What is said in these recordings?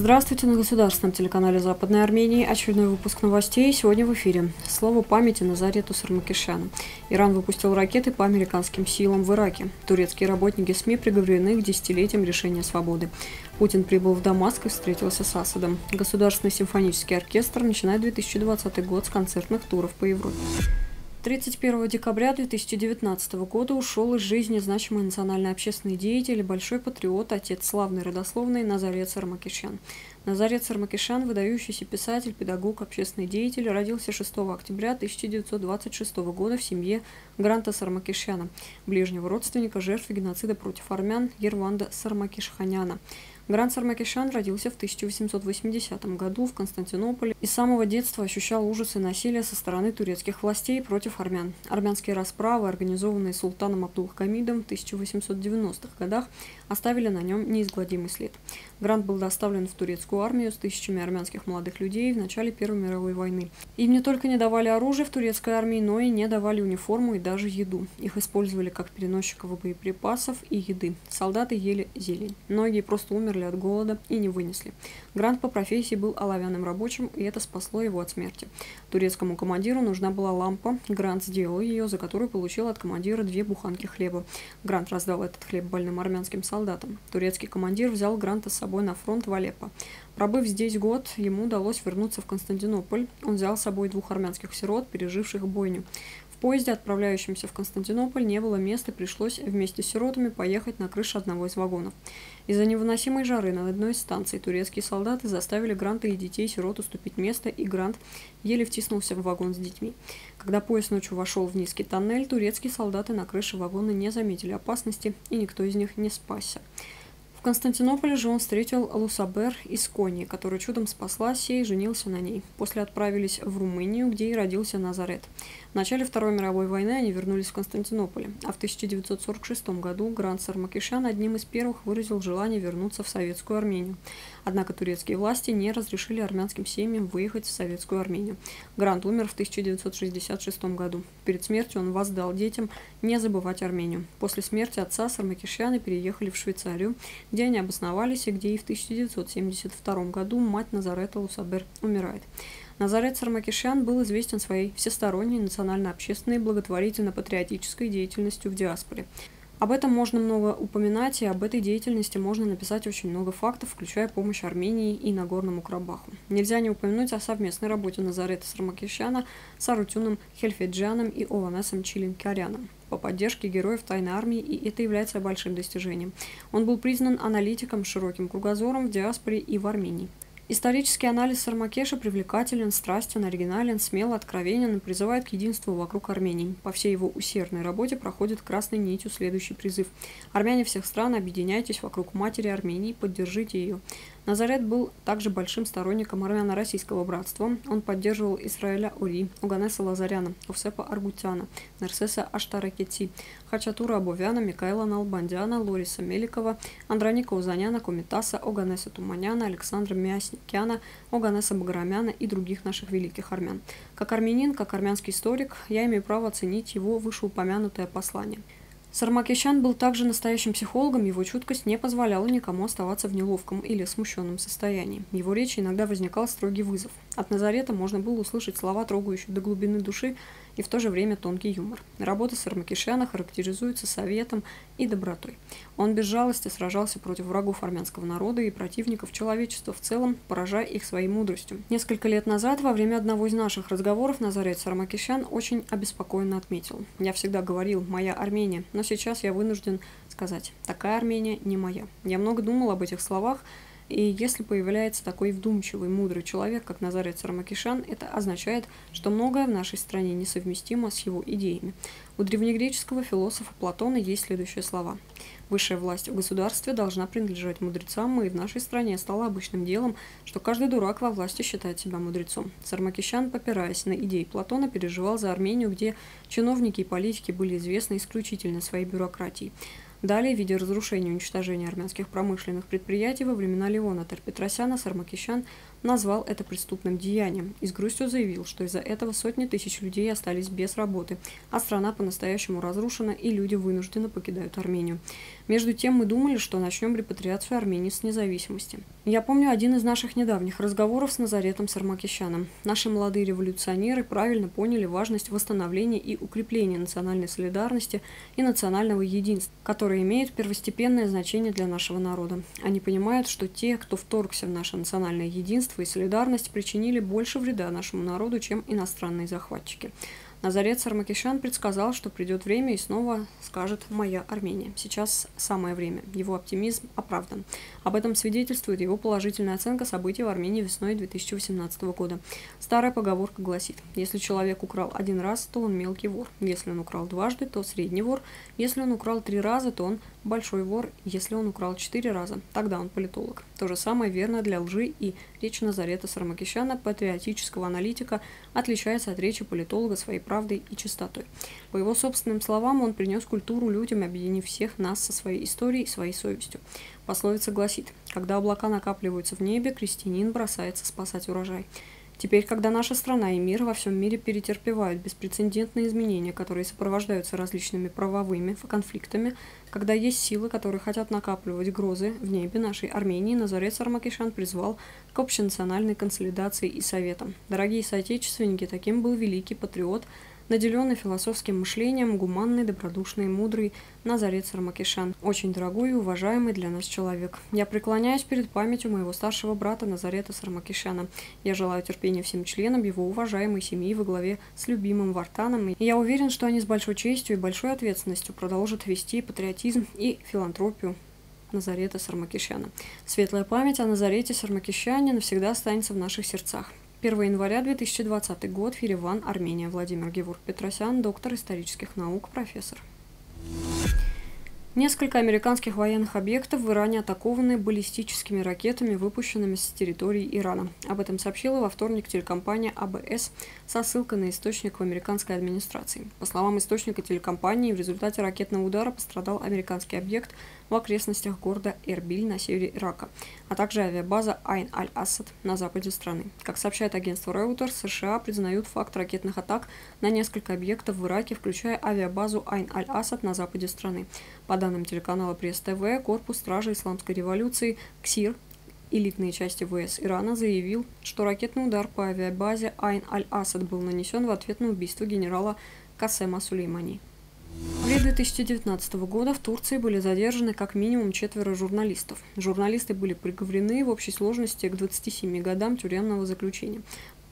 Здравствуйте на государственном телеканале Западной Армении. Очередной выпуск новостей. Сегодня в эфире. Слово памяти Назарету Сармакишану. Иран выпустил ракеты по американским силам в Ираке. Турецкие работники СМИ приговорены к десятилетиям лишения свободы. Путин прибыл в Дамаск и встретился с Асадом. Государственный симфонический оркестр начинает 2020 год с концертных туров по Европе. 31 декабря 2019 года ушел из жизни значимый национальный общественный деятель и большой патриот, отец славной родословной Назарет Сармакишян. Назарет Сармакишян, выдающийся писатель, педагог, общественный деятель, родился 6 октября 1926 года в семье Гранта Сармакишяна, ближнего родственника жертв геноцида против армян Ерванда Сармакишханяна. Грант Сармакишан родился в 1880 году в Константинополе и с самого детства ощущал ужасы насилия со стороны турецких властей против армян. Армянские расправы, организованные султаном Абдулхамидом в 1890-х годах, оставили на нем неизгладимый след. Грант был доставлен в турецкую армию с тысячами армянских молодых людей в начале Первой мировой войны. Им не только не давали оружие в турецкой армии, но и не давали униформу и даже еду. Их использовали как переносчиков боеприпасов и еды. Солдаты ели зелень. Многие просто умерли от голода и не вынесли. Грант по профессии был оловянным рабочим, и это спасло его от смерти. Турецкому командиру нужна была лампа. Грант сделал ее, за которую получил от командира две буханки хлеба. Грант раздал этот хлеб больным армянским солдатам. Турецкий командир взял Гранта с собой на фронт в Алеппо. Пробыв здесь год, ему удалось вернуться в Константинополь. Он взял с собой двух армянских сирот, переживших бойню. Поезде, отправляющемся в Константинополь, не было места, пришлось вместе с сиротами поехать на крышу одного из вагонов. Из-за невыносимой жары на одной из станций турецкие солдаты заставили Гранта и детей сирот уступить место, и Грант еле втиснулся в вагон с детьми. Когда поезд ночью вошел в низкий тоннель, турецкие солдаты на крыше вагона не заметили опасности, и никто из них не спасся. В Константинополе же он встретил Лусабер из Кони, который чудом спаслась и женился на ней. После отправились в Румынию, где и родился Назарет. В начале Второй мировой войны они вернулись в Константинополь, а в 1946 году Грант Сармакишан одним из первых выразил желание вернуться в Советскую Армению. Однако турецкие власти не разрешили армянским семьям выехать в Советскую Армению. Грант умер в 1966 году. Перед смертью он воздал детям не забывать Армению. После смерти отца Сармакишяны переехали в Швейцарию, где они обосновались и где и в 1972 году мать Назарета Лусабер умирает. Назарет Сармакишян был известен своей всесторонней национально-общественной благотворительно-патриотической деятельностью в диаспоре. Об этом можно много упоминать, и об этой деятельности можно написать очень много фактов, включая помощь Армении и Нагорному Карабаху. Нельзя не упомянуть о совместной работе Назарета Сармакишяна с Арутюном Хельфеджаном и Ованесом Чилинкаряном по поддержке героев тайной армии, и это является большим достижением. Он был признан аналитиком с широким кругозором в диаспоре и в Армении. Исторический анализ Сармакеша привлекателен, страстен, оригинален, смело, откровенен и призывает к единству вокруг Армении. По всей его усердной работе проходит красной нитью следующий призыв. Армяне всех стран, объединяйтесь вокруг матери Армении, поддержите ее. Назарет был также большим сторонником армяно-российского братства. Он поддерживал Израиля Ори, Уганеса Лазаряна, Овсепа Аргутяна, Нарсеса Аштаракети, Хачатура Абовяна, Микаэла Налбандяна, Лориса Меликова, Андроника Узаняна, Комитаса, Оганеса Туманяна, Александра Мясникяна, Оганеса Баграмяна и других наших великих армян. Как армянин, как армянский историк, я имею право оценить его вышеупомянутое послание. Сармакишан был также настоящим психологом, его чуткость не позволяла никому оставаться в неловком или смущенном состоянии. В его речи иногда возникал строгий вызов. От Назарета можно было услышать слова, трогающие до глубины души, и в то же время тонкий юмор. Работа Сармакишана характеризуется советом и добротой. Он без жалости сражался против врагов армянского народа и противников человечества в целом, поражая их своей мудростью. Несколько лет назад, во время одного из наших разговоров, Назарет Сармакишан очень обеспокоенно отметил. «Я всегда говорил, моя Армения, но сейчас я вынужден сказать, такая Армения не моя. Я много думал об этих словах, и если появляется такой вдумчивый, мудрый человек, как Назарет Сармакишан, это означает, что многое в нашей стране несовместимо с его идеями. У древнегреческого философа Платона есть следующие слова. Высшая власть в государстве должна принадлежать мудрецам, и в нашей стране стало обычным делом, что каждый дурак во власти считает себя мудрецом. Сармакищан, попираясь на идеи Платона, переживал за Армению, где чиновники и политики были известны исключительно своей бюрократией. Далее, виде разрушения и уничтожения армянских промышленных предприятий во времена Леона Терпетросяна Сармакищан назвал это преступным деянием и с грустью заявил, что из-за этого сотни тысяч людей остались без работы, а страна по-настоящему разрушена и люди вынужденно покидают Армению. Между тем мы думали, что начнем репатриацию Армении с независимости. Я помню один из наших недавних разговоров с Назаретом Сармакищаном. Наши молодые революционеры правильно поняли важность восстановления и укрепления национальной солидарности и национального единства, которое имеет первостепенное значение для нашего народа. Они понимают, что те, кто вторгся в наше национальное единство и солидарность, причинили больше вреда нашему народу, чем иностранные захватчики. Назарет Сармакишан предсказал, что придет время и снова скажет «Моя Армения». Сейчас самое время. Его оптимизм оправдан. Об этом свидетельствует его положительная оценка событий в Армении весной 2018 года. Старая поговорка гласит «Если человек украл один раз, то он мелкий вор. Если он украл дважды, то средний вор. Если он украл три раза, то он большой вор. Если он украл четыре раза, тогда он политолог». То же самое верно для лжи и речь Назарета Сармакишана, патриотического аналитика, отличается от речи политолога своей правдой и чистотой. По его собственным словам, он принес культуру людям, объединив всех нас со своей историей и своей совестью. Пословица гласит, когда облака накапливаются в небе, крестьянин бросается спасать урожай. Теперь, когда наша страна и мир во всем мире перетерпевают беспрецедентные изменения, которые сопровождаются различными правовыми конфликтами, когда есть силы, которые хотят накапливать грозы в небе нашей Армении, Назарет Сармакишан призвал к общенациональной консолидации и советам. Дорогие соотечественники, таким был великий патриот – наделенный философским мышлением, гуманный, добродушный, мудрый Назарет Сармакишан, очень дорогой и уважаемый для нас человек. Я преклоняюсь перед памятью моего старшего брата Назарета Сармакишана. Я желаю терпения всем членам его уважаемой семьи во главе с любимым Вартаном, и я уверен, что они с большой честью и большой ответственностью продолжат вести патриотизм и филантропию Назарета Сармакишана. Светлая память о Назарете Сармакишане навсегда останется в наших сердцах. 1 января 2020 год, Ереван, Армения. Владимир Гевур Петросян, доктор исторических наук, профессор. Несколько американских военных объектов в Иране атакованы баллистическими ракетами, выпущенными с территории Ирана. Об этом сообщила во вторник телекомпания АБС со ссылкой на источник в американской администрации. По словам источника телекомпании, в результате ракетного удара пострадал американский объект в окрестностях города Эрбиль на севере Ирака, а также авиабаза Айн-Аль-Асад на западе страны. Как сообщает агентство Reuters, США признают факт ракетных атак на несколько объектов в Ираке, включая авиабазу Айн-Аль-Асад на западе страны. По данным телеканала Пресс-ТВ, корпус стражи исламской революции КСИР элитные части ВС Ирана заявил, что ракетный удар по авиабазе Айн-Аль-Асад был нанесен в ответ на убийство генерала Касема Сулеймани. В апреле 2019 года в Турции были задержаны как минимум четверо журналистов. Журналисты были приговорены в общей сложности к 27 годам тюремного заключения.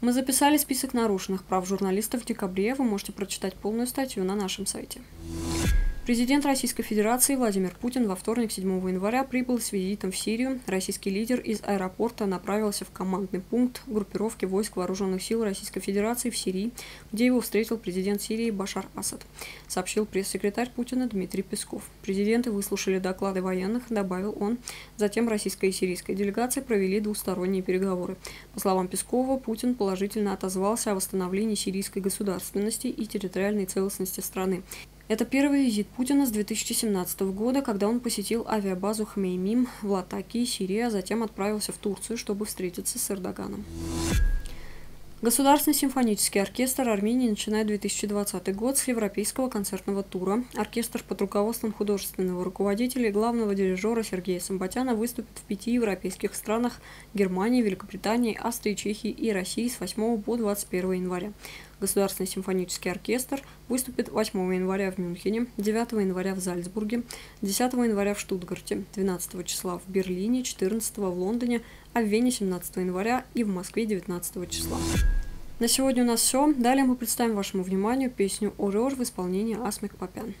Мы записали список нарушенных прав журналистов в декабре. Вы можете прочитать полную статью на нашем сайте. Президент Российской Федерации Владимир Путин во вторник 7 января прибыл с визитом в Сирию. Российский лидер из аэропорта направился в командный пункт группировки войск Вооруженных сил Российской Федерации в Сирии, где его встретил президент Сирии Башар Асад, сообщил пресс-секретарь Путина Дмитрий Песков. Президенты выслушали доклады военных, добавил он. Затем российская и сирийская делегации провели двусторонние переговоры. По словам Пескова, Путин положительно отозвался о восстановлении сирийской государственности и территориальной целостности страны это первый визит Путина с 2017 года, когда он посетил авиабазу Хмеймим в Латакии, Сирии, а затем отправился в Турцию, чтобы встретиться с Эрдоганом. Государственный симфонический оркестр Армении начинает 2020 год с европейского концертного тура. Оркестр под руководством художественного руководителя и главного дирижера Сергея Самбатяна выступит в пяти европейских странах – Германии, Великобритании, Австрии, Чехии и России с 8 по 21 января. Государственный симфонический оркестр выступит 8 января в Мюнхене, 9 января в Зальцбурге, 10 января в Штутгарте, 12 числа в Берлине, 14 в Лондоне, а в Вене 17 января и в Москве 19 числа. На сегодня у нас все. Далее мы представим вашему вниманию песню «Орёр» в исполнении Асмик Попян.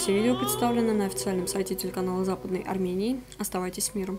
Версия видео представлена на официальном сайте телеканала Западной Армении. Оставайтесь с миром.